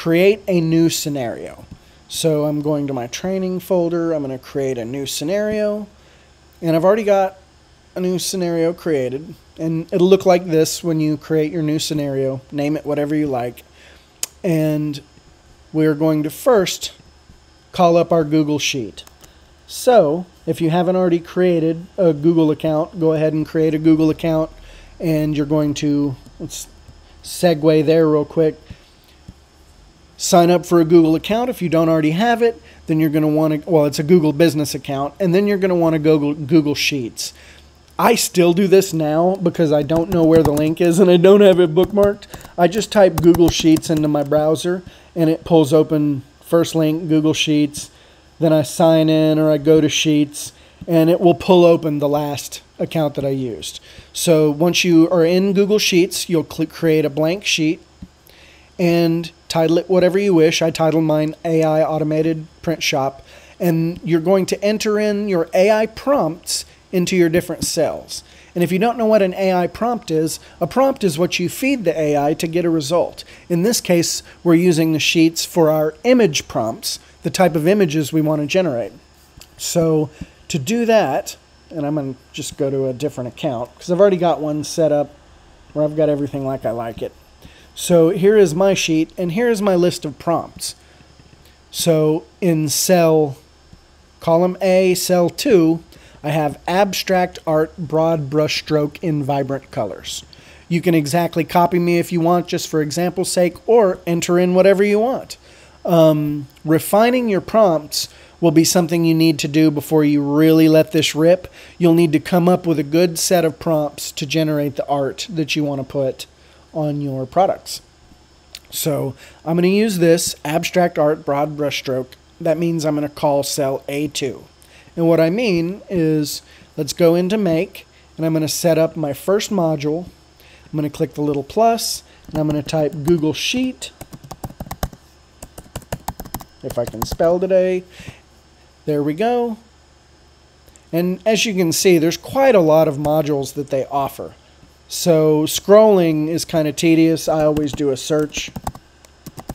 create a new scenario. So I'm going to my training folder. I'm going to create a new scenario. And I've already got a new scenario created. And it'll look like this when you create your new scenario. Name it whatever you like. And we're going to first call up our Google Sheet. So if you haven't already created a Google account, go ahead and create a Google account. And you're going to, let's segue there real quick sign up for a Google account. If you don't already have it, then you're going to want to, well, it's a Google business account, and then you're going to want to Google, Google Sheets. I still do this now because I don't know where the link is and I don't have it bookmarked. I just type Google Sheets into my browser and it pulls open first link, Google Sheets. Then I sign in or I go to Sheets and it will pull open the last account that I used. So once you are in Google Sheets, you'll click create a blank sheet and title it whatever you wish. I titled mine AI Automated Print Shop. And you're going to enter in your AI prompts into your different cells. And if you don't know what an AI prompt is, a prompt is what you feed the AI to get a result. In this case, we're using the sheets for our image prompts, the type of images we want to generate. So to do that, and I'm going to just go to a different account because I've already got one set up where I've got everything like I like it. So here is my sheet, and here is my list of prompts. So in cell column A, cell 2, I have abstract art broad brushstroke in vibrant colors. You can exactly copy me if you want, just for example's sake, or enter in whatever you want. Um, refining your prompts will be something you need to do before you really let this rip. You'll need to come up with a good set of prompts to generate the art that you want to put on your products. So I'm going to use this abstract art broad brushstroke. That means I'm going to call cell A2. And what I mean is let's go into make and I'm going to set up my first module. I'm going to click the little plus and I'm going to type Google Sheet. If I can spell today. There we go. And as you can see, there's quite a lot of modules that they offer. So scrolling is kind of tedious. I always do a search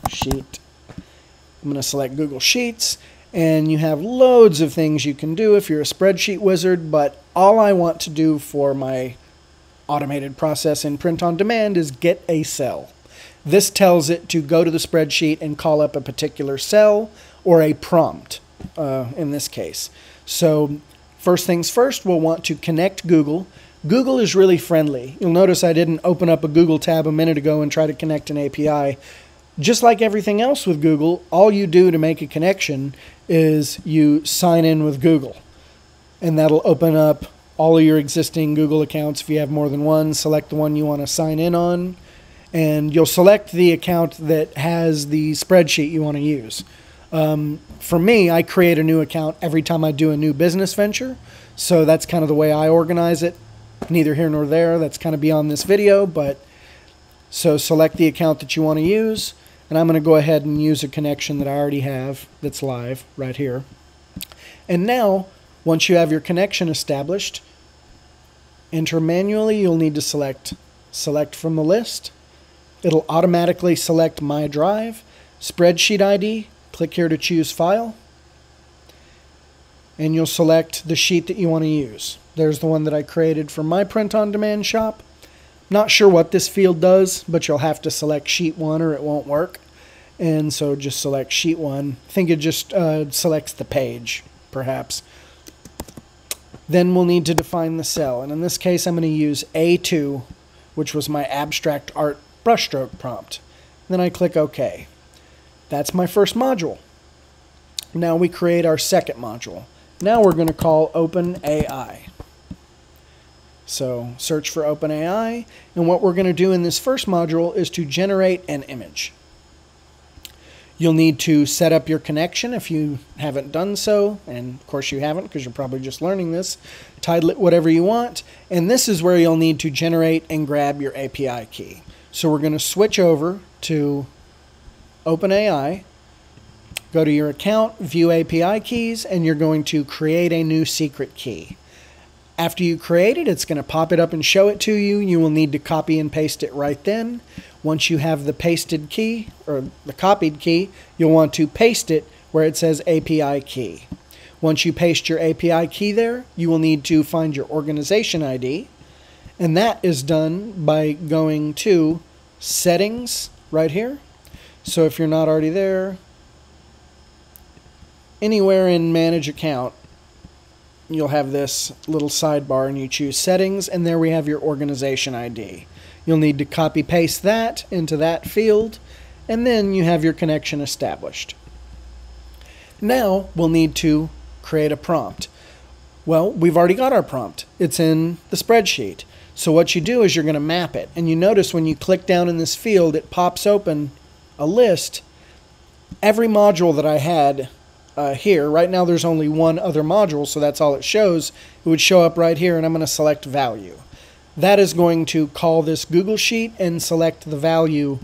sheet. I'm going to select Google Sheets and you have loads of things you can do if you're a spreadsheet wizard, but all I want to do for my automated process in print on demand is get a cell. This tells it to go to the spreadsheet and call up a particular cell or a prompt uh, in this case. So first things first, we'll want to connect Google Google is really friendly. You'll notice I didn't open up a Google tab a minute ago and try to connect an API. Just like everything else with Google, all you do to make a connection is you sign in with Google. And that'll open up all of your existing Google accounts. If you have more than one, select the one you want to sign in on. And you'll select the account that has the spreadsheet you want to use. Um, for me, I create a new account every time I do a new business venture. So that's kind of the way I organize it neither here nor there. That's kind of beyond this video, but so select the account that you want to use, and I'm going to go ahead and use a connection that I already have that's live right here. And now, once you have your connection established, enter manually, you'll need to select select from the list. It'll automatically select my drive, spreadsheet ID, click here to choose file, and you'll select the sheet that you want to use. There's the one that I created for my print on demand shop. Not sure what this field does, but you'll have to select sheet one or it won't work. And so just select sheet one. I think it just uh, selects the page, perhaps. Then we'll need to define the cell. And in this case, I'm going to use A2, which was my abstract art brushstroke prompt. Then I click OK. That's my first module. Now we create our second module. Now we're going to call OpenAI. So search for OpenAI, and what we're going to do in this first module is to generate an image. You'll need to set up your connection if you haven't done so, and of course you haven't because you're probably just learning this. Title it whatever you want, and this is where you'll need to generate and grab your API key. So we're going to switch over to OpenAI, go to your account, view API keys, and you're going to create a new secret key. After you create it, it's going to pop it up and show it to you. You will need to copy and paste it right then. Once you have the pasted key or the copied key, you'll want to paste it where it says API key. Once you paste your API key there, you will need to find your organization ID. And that is done by going to settings right here. So if you're not already there, anywhere in manage account, you'll have this little sidebar and you choose settings and there we have your organization ID. You'll need to copy paste that into that field and then you have your connection established. Now we'll need to create a prompt. Well, we've already got our prompt. It's in the spreadsheet. So what you do is you're going to map it. And you notice when you click down in this field, it pops open a list. Every module that I had uh, here, right now there's only one other module, so that's all it shows. It would show up right here, and I'm going to select value. That is going to call this Google Sheet and select the value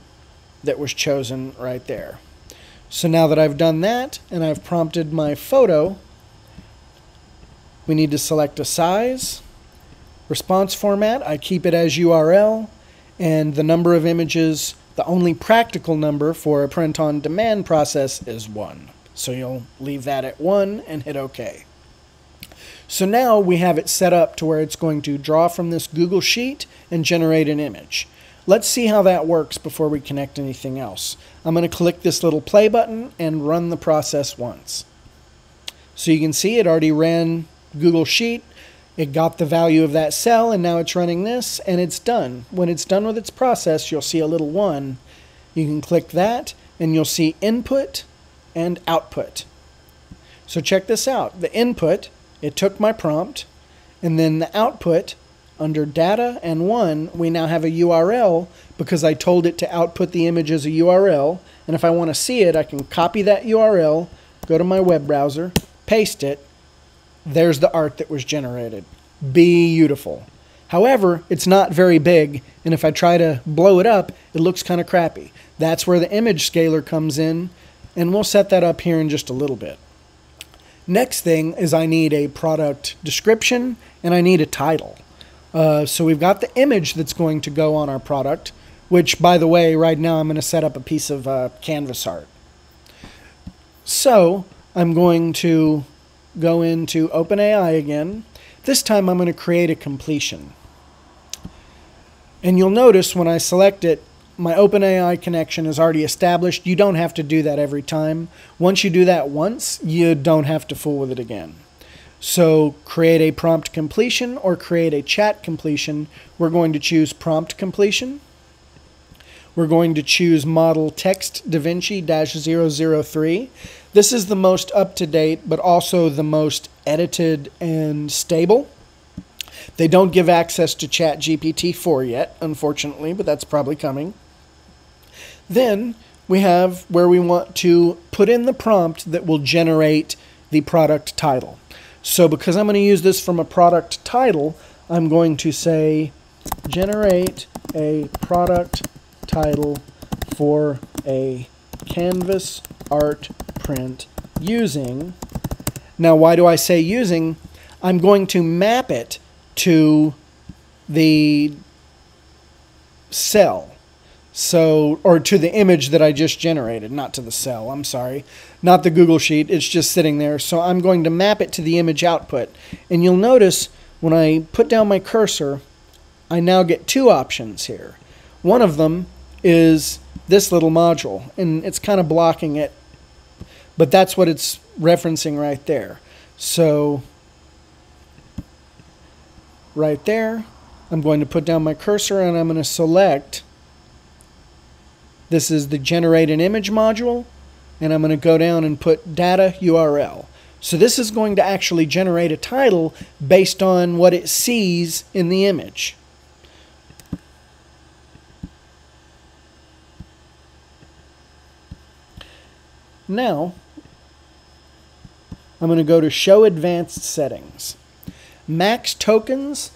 that was chosen right there. So now that I've done that, and I've prompted my photo, we need to select a size, response format, I keep it as URL, and the number of images, the only practical number for a print on demand process is 1. So you'll leave that at 1 and hit OK. So now we have it set up to where it's going to draw from this Google Sheet and generate an image. Let's see how that works before we connect anything else. I'm going to click this little play button and run the process once. So you can see it already ran Google Sheet. It got the value of that cell and now it's running this and it's done. When it's done with its process, you'll see a little one. You can click that and you'll see input and output. So check this out. The input, it took my prompt, and then the output, under data and one, we now have a URL because I told it to output the image as a URL. And if I want to see it, I can copy that URL, go to my web browser, paste it. There's the art that was generated. Beautiful. However, it's not very big, and if I try to blow it up, it looks kind of crappy. That's where the image scaler comes in and we'll set that up here in just a little bit. Next thing is I need a product description and I need a title. Uh, so we've got the image that's going to go on our product, which by the way, right now I'm going to set up a piece of uh, canvas art. So I'm going to go into OpenAI again. This time I'm going to create a completion. And you'll notice when I select it, my OpenAI connection is already established. You don't have to do that every time. Once you do that once, you don't have to fool with it again. So create a prompt completion or create a chat completion. We're going to choose prompt completion. We're going to choose model text DaVinci 003. This is the most up to date, but also the most edited and stable. They don't give access to Chat GPT 4 yet, unfortunately, but that's probably coming. Then we have where we want to put in the prompt that will generate the product title. So because I'm going to use this from a product title, I'm going to say generate a product title for a canvas art print using. Now, why do I say using? I'm going to map it to the cell. So, or to the image that I just generated, not to the cell, I'm sorry, not the Google Sheet, it's just sitting there. So I'm going to map it to the image output. And you'll notice when I put down my cursor, I now get two options here. One of them is this little module, and it's kind of blocking it, but that's what it's referencing right there. So, right there, I'm going to put down my cursor and I'm going to select this is the generate an image module, and I'm going to go down and put data URL. So this is going to actually generate a title based on what it sees in the image. Now, I'm going to go to Show Advanced Settings. Max Tokens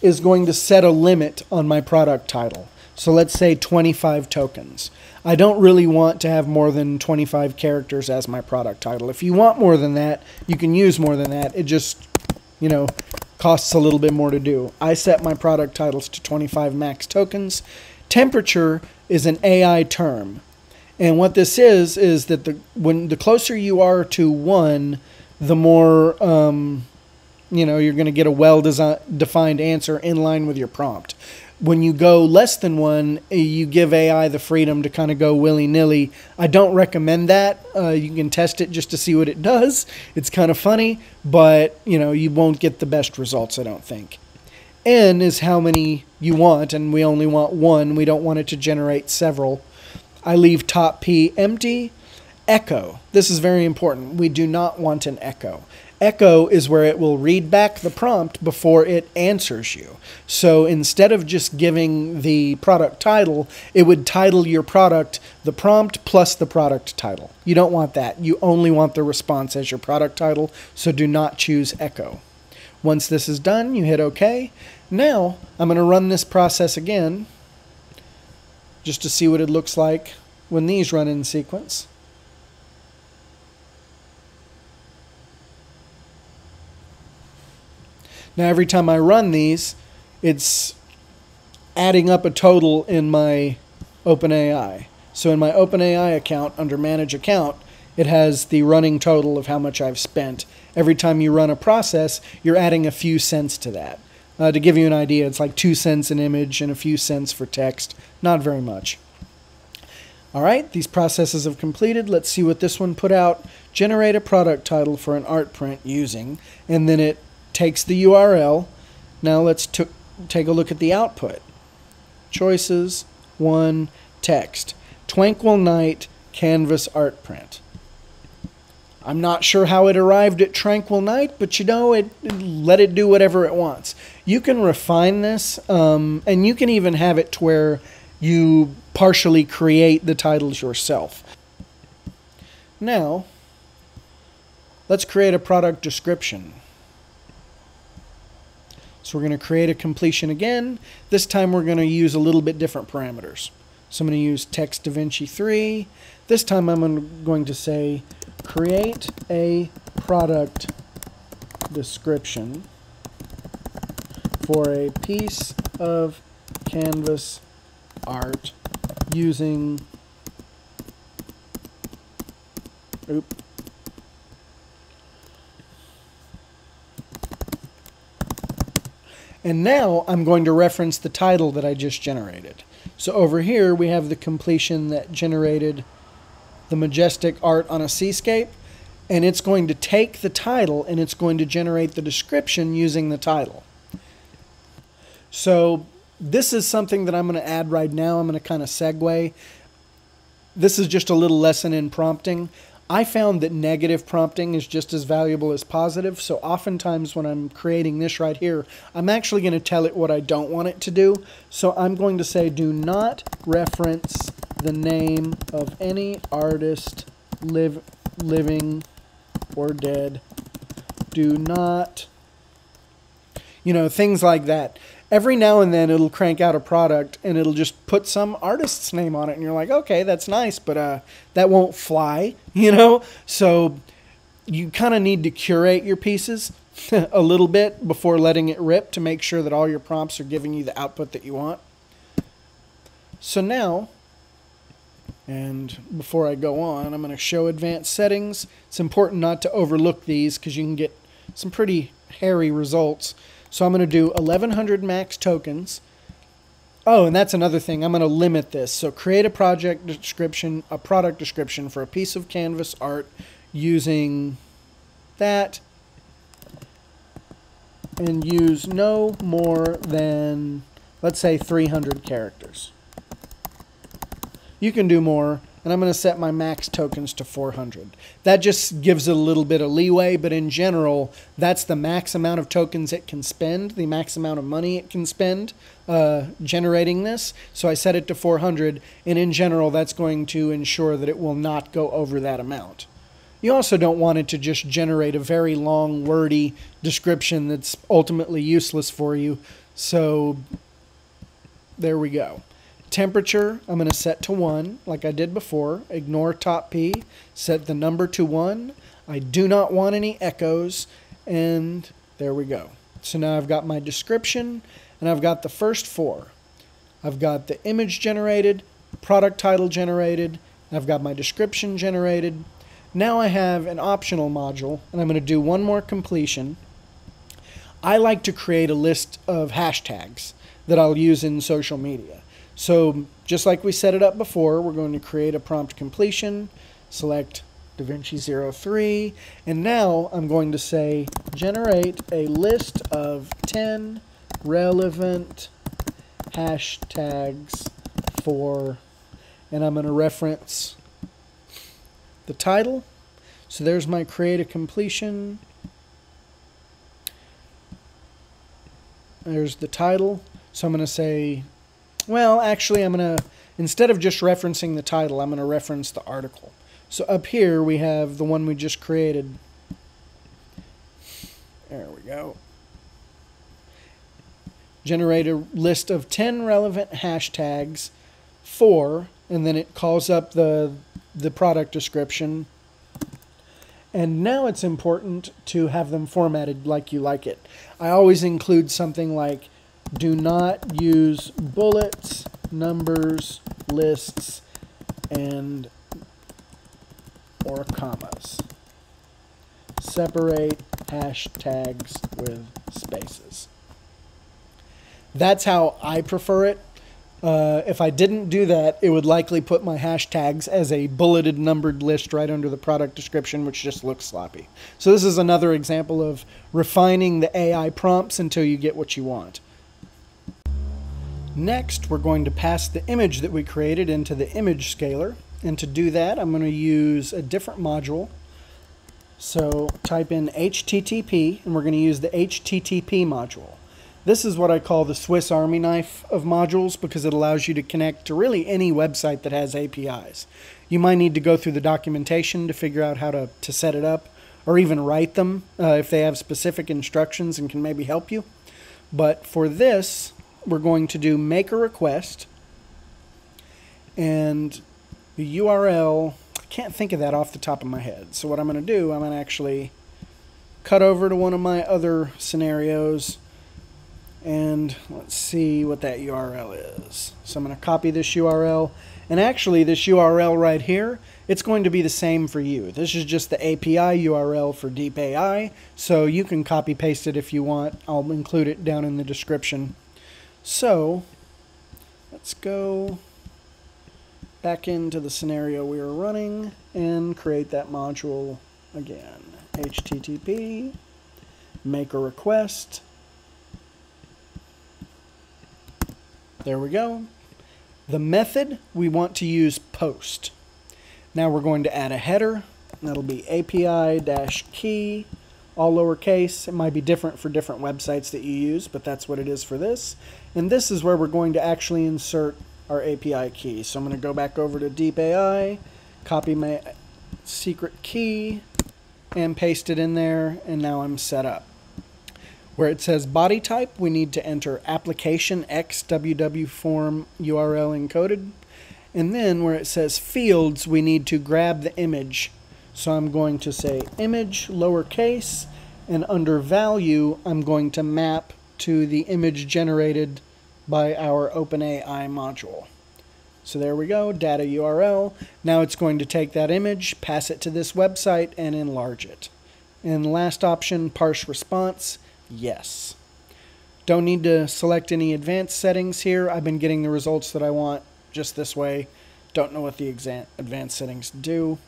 is going to set a limit on my product title. So let's say 25 tokens. I don't really want to have more than 25 characters as my product title. If you want more than that, you can use more than that. It just, you know, costs a little bit more to do. I set my product titles to 25 max tokens. Temperature is an AI term. And what this is is that the when the closer you are to 1, the more um, you know, you're going to get a well defined answer in line with your prompt when you go less than one, you give AI the freedom to kind of go willy nilly. I don't recommend that. Uh, you can test it just to see what it does. It's kind of funny, but you know you won't get the best results. I don't think. N is how many you want, and we only want one. We don't want it to generate several. I leave top P empty. Echo. This is very important. We do not want an echo. Echo is where it will read back the prompt before it answers you. So instead of just giving the product title, it would title your product the prompt plus the product title. You don't want that. You only want the response as your product title, so do not choose Echo. Once this is done, you hit OK. Now I'm going to run this process again just to see what it looks like when these run in sequence. Now, every time I run these, it's adding up a total in my OpenAI. So in my OpenAI account, under Manage Account, it has the running total of how much I've spent. Every time you run a process, you're adding a few cents to that. Uh, to give you an idea, it's like two cents an image and a few cents for text. Not very much. All right, these processes have completed. Let's see what this one put out. Generate a product title for an art print using, and then it takes the URL. Now let's take a look at the output. Choices, one, text. Tranquil Night Canvas Art Print. I'm not sure how it arrived at Tranquil Night, but you know, it, let it do whatever it wants. You can refine this, um, and you can even have it to where you partially create the titles yourself. Now, let's create a product description. So we're going to create a completion again. This time we're going to use a little bit different parameters. So I'm going to use text DaVinci 3. This time I'm going to say create a product description for a piece of canvas art using And now I'm going to reference the title that I just generated. So over here we have the completion that generated the majestic art on a seascape. And it's going to take the title and it's going to generate the description using the title. So this is something that I'm going to add right now. I'm going to kind of segue. This is just a little lesson in prompting. I found that negative prompting is just as valuable as positive. So oftentimes when I'm creating this right here, I'm actually going to tell it what I don't want it to do. So I'm going to say do not reference the name of any artist live, living or dead. Do not, you know, things like that every now and then it'll crank out a product and it'll just put some artist's name on it and you're like okay that's nice but uh, that won't fly you know so you kind of need to curate your pieces a little bit before letting it rip to make sure that all your prompts are giving you the output that you want so now and before I go on, I'm going to show advanced settings. It's important not to overlook these because you can get some pretty hairy results. So I'm going to do 1100 max tokens. Oh, and that's another thing. I'm going to limit this. So create a project description, a product description for a piece of canvas art using that and use no more than, let's say, 300 characters. You can do more, and I'm going to set my max tokens to 400. That just gives it a little bit of leeway, but in general, that's the max amount of tokens it can spend, the max amount of money it can spend uh, generating this. So I set it to 400, and in general, that's going to ensure that it will not go over that amount. You also don't want it to just generate a very long, wordy description that's ultimately useless for you. So there we go. Temperature, I'm going to set to 1 like I did before. Ignore top P. Set the number to 1. I do not want any echoes. And there we go. So now I've got my description and I've got the first four. I've got the image generated, product title generated, I've got my description generated. Now I have an optional module and I'm going to do one more completion. I like to create a list of hashtags that I'll use in social media. So just like we set it up before, we're going to create a prompt completion, select DaVinci 03, and now I'm going to say generate a list of 10 relevant hashtags for, and I'm going to reference the title. So there's my create a completion. There's the title. So I'm going to say, well, actually, I'm going to, instead of just referencing the title, I'm going to reference the article. So up here, we have the one we just created. There we go. Generate a list of 10 relevant hashtags for, and then it calls up the, the product description. And now it's important to have them formatted like you like it. I always include something like do not use bullets, numbers, lists, and or commas. Separate hashtags with spaces. That's how I prefer it. Uh, if I didn't do that, it would likely put my hashtags as a bulleted numbered list right under the product description, which just looks sloppy. So this is another example of refining the AI prompts until you get what you want. Next, we're going to pass the image that we created into the image scaler. And to do that, I'm going to use a different module. So type in HTTP, and we're going to use the HTTP module. This is what I call the Swiss Army knife of modules because it allows you to connect to really any website that has APIs. You might need to go through the documentation to figure out how to, to set it up or even write them uh, if they have specific instructions and can maybe help you. But for this, we're going to do make a request and the URL, I can't think of that off the top of my head. So what I'm going to do, I'm going to actually cut over to one of my other scenarios and let's see what that URL is. So I'm going to copy this URL and actually this URL right here, it's going to be the same for you. This is just the API URL for Deep AI, so you can copy paste it if you want. I'll include it down in the description. So let's go back into the scenario we were running and create that module again. HTTP, make a request. There we go. The method, we want to use post. Now we're going to add a header. That'll be API-key, all lowercase. It might be different for different websites that you use, but that's what it is for this. And this is where we're going to actually insert our API key. So I'm going to go back over to Deep AI, copy my secret key, and paste it in there, and now I'm set up. Where it says body type, we need to enter application XWW form URL encoded. And then where it says fields, we need to grab the image. So I'm going to say image lowercase, and under value, I'm going to map to the image generated by our OpenAI module. So there we go, data URL. Now it's going to take that image, pass it to this website, and enlarge it. And last option, parse response, yes. Don't need to select any advanced settings here. I've been getting the results that I want just this way. Don't know what the advanced settings do.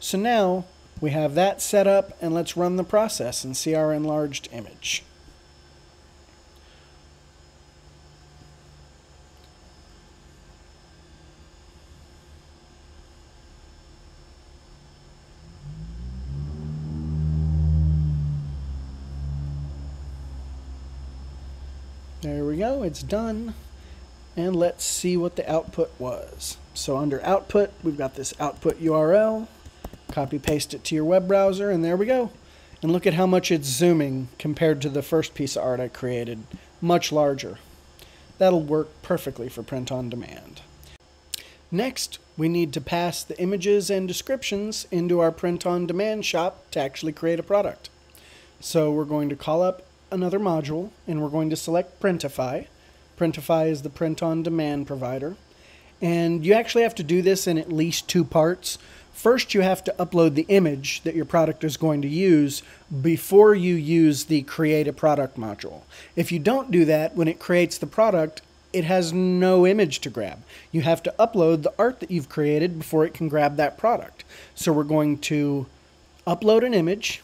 So now we have that set up, and let's run the process and see our enlarged image. There we go, it's done. And let's see what the output was. So under output, we've got this output URL. Copy paste it to your web browser, and there we go. And look at how much it's zooming compared to the first piece of art I created. Much larger. That'll work perfectly for print on demand. Next, we need to pass the images and descriptions into our print on demand shop to actually create a product. So we're going to call up another module and we're going to select Printify. Printify is the print on demand provider. And you actually have to do this in at least two parts. First, you have to upload the image that your product is going to use before you use the create a product module. If you don't do that, when it creates the product, it has no image to grab. You have to upload the art that you've created before it can grab that product. So we're going to upload an image,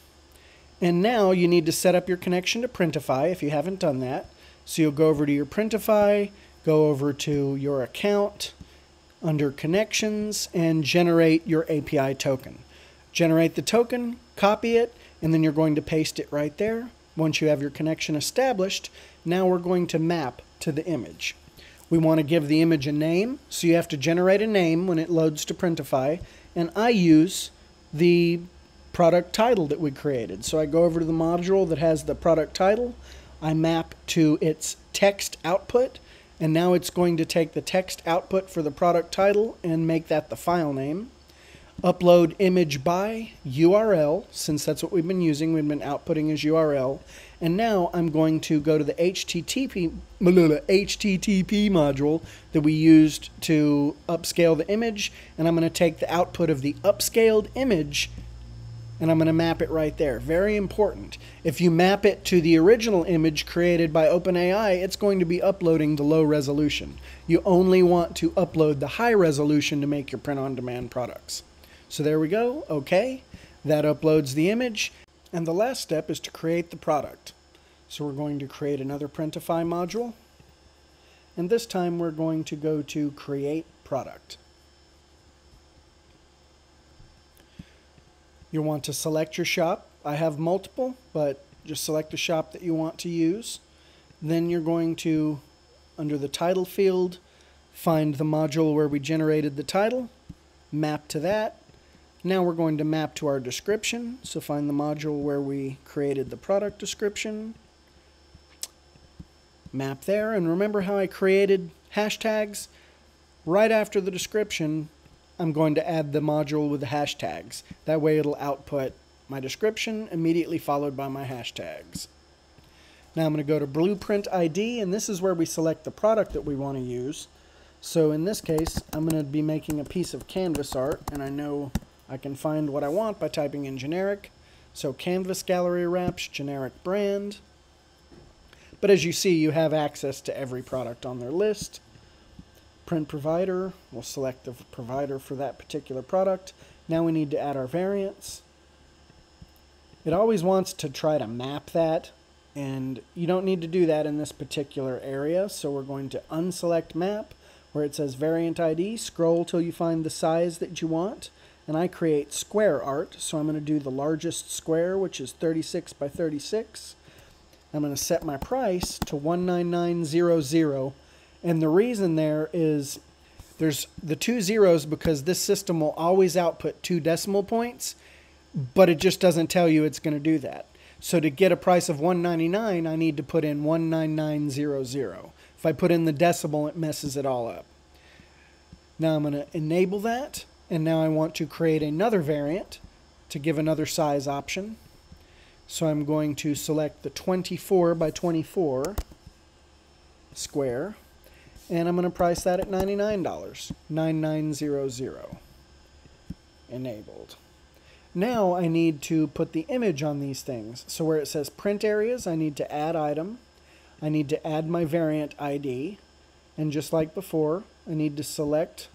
and now you need to set up your connection to Printify if you haven't done that. So you'll go over to your Printify, go over to your account, under connections and generate your API token. Generate the token, copy it, and then you're going to paste it right there. Once you have your connection established, now we're going to map to the image. We want to give the image a name, so you have to generate a name when it loads to Printify, and I use the product title that we created. So I go over to the module that has the product title, I map to its text output, and now it's going to take the text output for the product title and make that the file name. Upload image by URL, since that's what we've been using, we've been outputting as URL. And now I'm going to go to the HTTP, HTTP module that we used to upscale the image, and I'm going to take the output of the upscaled image and I'm going to map it right there. Very important. If you map it to the original image created by OpenAI, it's going to be uploading the low resolution. You only want to upload the high resolution to make your print on demand products. So there we go. Okay. That uploads the image. And the last step is to create the product. So we're going to create another Printify module. And this time we're going to go to Create Product. You'll want to select your shop. I have multiple, but just select the shop that you want to use. Then you're going to, under the title field, find the module where we generated the title, map to that. Now we're going to map to our description, so find the module where we created the product description, map there, and remember how I created hashtags? Right after the description, I'm going to add the module with the hashtags. That way it'll output my description immediately followed by my hashtags. Now I'm going to go to Blueprint ID, and this is where we select the product that we want to use. So in this case, I'm going to be making a piece of canvas art, and I know I can find what I want by typing in generic. So canvas gallery wraps, generic brand. But as you see, you have access to every product on their list print provider. We'll select the provider for that particular product. Now we need to add our variants. It always wants to try to map that, and you don't need to do that in this particular area, so we're going to unselect map where it says variant ID, scroll till you find the size that you want, and I create square art, so I'm going to do the largest square, which is 36 by 36. I'm going to set my price to 19900 and the reason there is there's the two zeros because this system will always output two decimal points, but it just doesn't tell you it's going to do that. So to get a price of 199, I need to put in 19900. If I put in the decimal, it messes it all up. Now I'm going to enable that, and now I want to create another variant to give another size option. So I'm going to select the 24 by 24 square and I'm going to price that at $99. 9900 enabled. Now I need to put the image on these things. So where it says print areas, I need to add item. I need to add my variant ID. And just like before, I need to select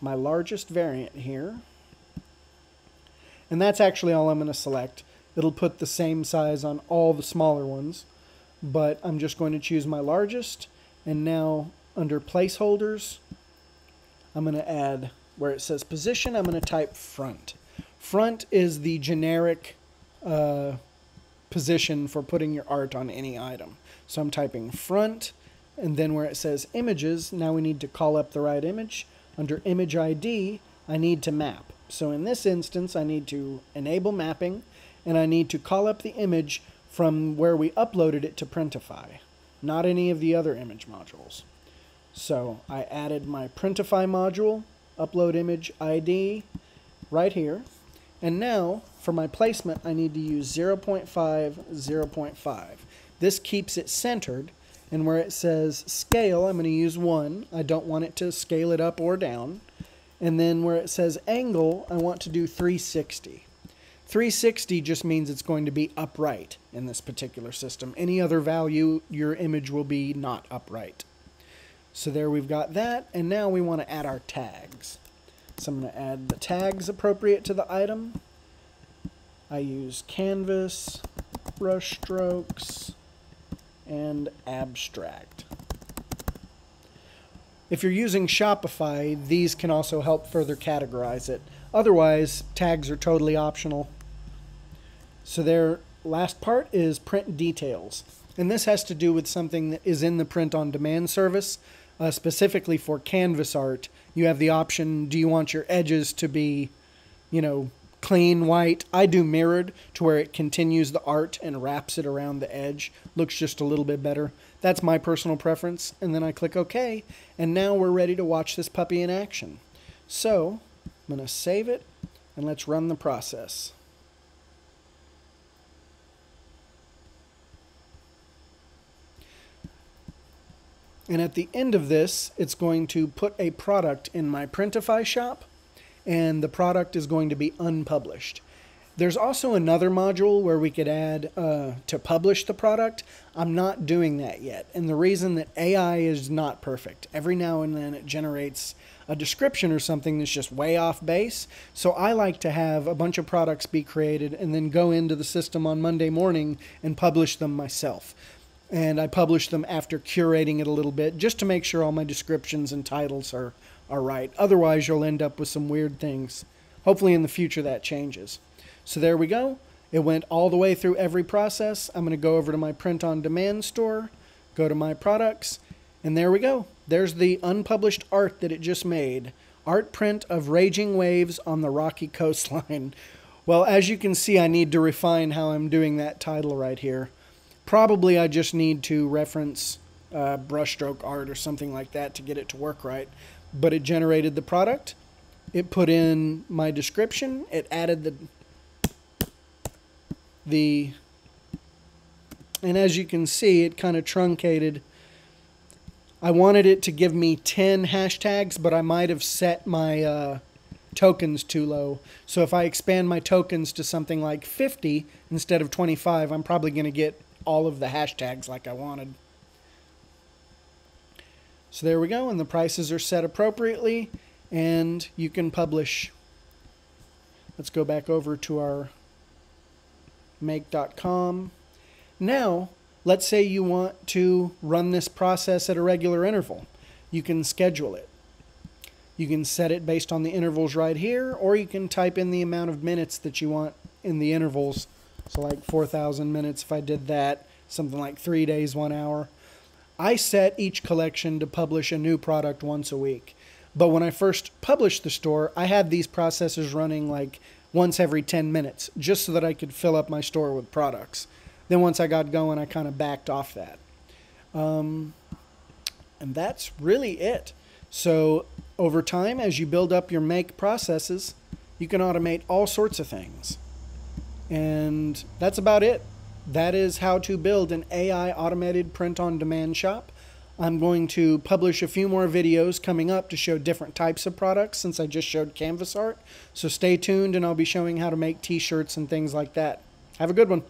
my largest variant here. And that's actually all I'm going to select. It'll put the same size on all the smaller ones. But I'm just going to choose my largest. And now under placeholders, I'm going to add where it says position, I'm going to type front. Front is the generic uh, position for putting your art on any item. So I'm typing front, and then where it says images, now we need to call up the right image. Under image ID, I need to map. So in this instance, I need to enable mapping, and I need to call up the image from where we uploaded it to Printify, not any of the other image modules. So I added my Printify module, upload image ID right here. And now for my placement, I need to use 0.5, 0.5 This keeps it centered. And where it says scale, I'm going to use 1. I don't want it to scale it up or down. And then where it says angle, I want to do 360. 360 just means it's going to be upright in this particular system. Any other value, your image will be not upright. So there we've got that, and now we want to add our tags. So I'm going to add the tags appropriate to the item. I use canvas, brush strokes, and abstract. If you're using Shopify, these can also help further categorize it. Otherwise, tags are totally optional. So their last part is print details. And this has to do with something that is in the print on demand service, uh, specifically for canvas art. You have the option do you want your edges to be, you know, clean white? I do mirrored to where it continues the art and wraps it around the edge. Looks just a little bit better. That's my personal preference. And then I click OK. And now we're ready to watch this puppy in action. So I'm going to save it and let's run the process. And at the end of this, it's going to put a product in my Printify shop, and the product is going to be unpublished. There's also another module where we could add uh, to publish the product. I'm not doing that yet. And the reason that AI is not perfect, every now and then it generates a description or something that's just way off base. So I like to have a bunch of products be created and then go into the system on Monday morning and publish them myself and I publish them after curating it a little bit just to make sure all my descriptions and titles are, are right. Otherwise, you'll end up with some weird things. Hopefully, in the future, that changes. So, there we go. It went all the way through every process. I'm going to go over to my print on demand store, go to my products, and there we go. There's the unpublished art that it just made art print of raging waves on the rocky coastline. Well, as you can see, I need to refine how I'm doing that title right here. Probably I just need to reference uh, brushstroke art or something like that to get it to work right. But it generated the product. It put in my description. It added the the and as you can see, it kind of truncated. I wanted it to give me 10 hashtags, but I might have set my uh, tokens too low. So if I expand my tokens to something like 50 instead of 25, I'm probably going to get all of the hashtags like I wanted. So there we go, and the prices are set appropriately, and you can publish. Let's go back over to our make.com. Now, let's say you want to run this process at a regular interval. You can schedule it. You can set it based on the intervals right here, or you can type in the amount of minutes that you want in the intervals so like 4,000 minutes if I did that, something like three days, one hour. I set each collection to publish a new product once a week. But when I first published the store, I had these processes running like once every 10 minutes just so that I could fill up my store with products. Then once I got going, I kind of backed off that. Um, and that's really it. So over time, as you build up your make processes, you can automate all sorts of things. And that's about it. That is how to build an AI automated print on demand shop. I'm going to publish a few more videos coming up to show different types of products since I just showed canvas art. So stay tuned and I'll be showing how to make t-shirts and things like that. Have a good one.